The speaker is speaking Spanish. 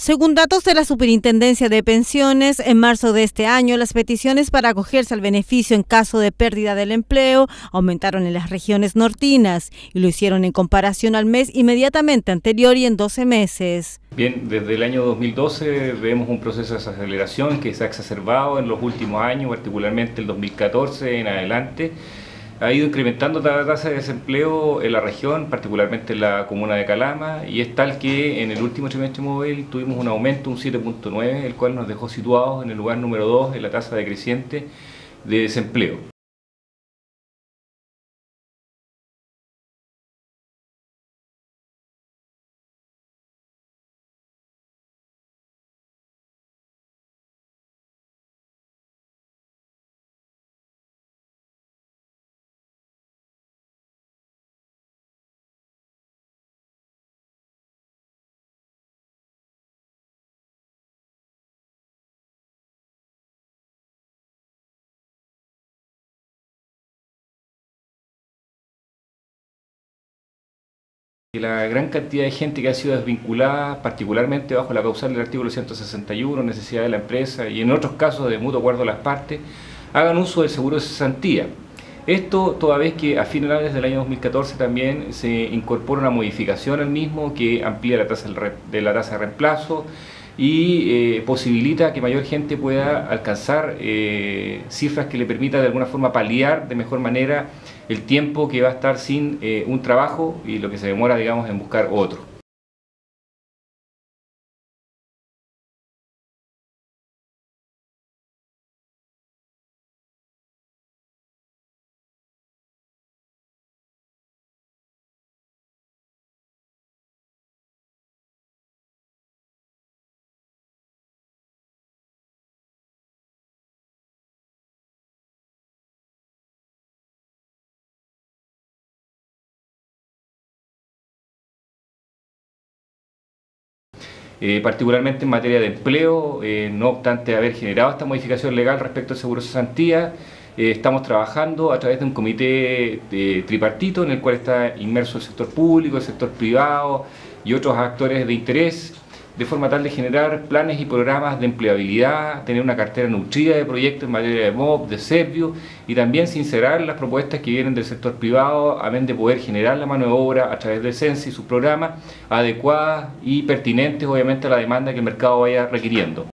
Según datos de la Superintendencia de Pensiones, en marzo de este año las peticiones para acogerse al beneficio en caso de pérdida del empleo aumentaron en las regiones nortinas y lo hicieron en comparación al mes inmediatamente anterior y en 12 meses. Bien, desde el año 2012 vemos un proceso de desaceleración que se ha exacerbado en los últimos años, particularmente el 2014 en adelante ha ido incrementando la tasa de desempleo en la región, particularmente en la comuna de Calama, y es tal que en el último trimestre móvil tuvimos un aumento, un 7.9, el cual nos dejó situados en el lugar número 2 en la tasa decreciente de desempleo. La gran cantidad de gente que ha sido desvinculada, particularmente bajo la causal del artículo 161, necesidad de la empresa y en otros casos de mutuo acuerdo de las partes, hagan uso del seguro de cesantía. Esto toda vez que a finales del año 2014 también se incorpora una modificación al mismo que amplía la tasa de la tasa de reemplazo y eh, posibilita que mayor gente pueda alcanzar eh, cifras que le permita de alguna forma paliar de mejor manera el tiempo que va a estar sin eh, un trabajo y lo que se demora, digamos, en buscar otro. Eh, particularmente en materia de empleo, eh, no obstante haber generado esta modificación legal respecto al seguro de cesantía, eh, estamos trabajando a través de un comité tripartito en el cual está inmerso el sector público, el sector privado y otros actores de interés de forma tal de generar planes y programas de empleabilidad, tener una cartera nutrida de proyectos en materia de MOB, de Servio y también sincerar las propuestas que vienen del sector privado, a de poder generar la mano de obra a través del CENSI y sus programas adecuadas y pertinentes obviamente a la demanda que el mercado vaya requiriendo.